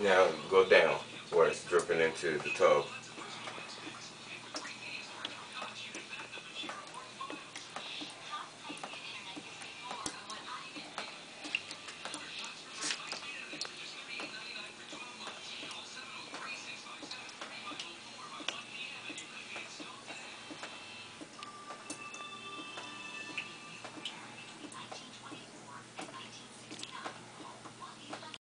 Now go down where it's dripping into the tub.